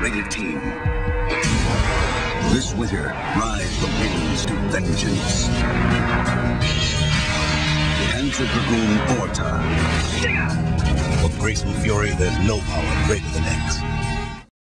Rated team. This winter, rise the winds to vengeance. Panzer Dragoon Orta. For graceful Fury, there's no power greater than X.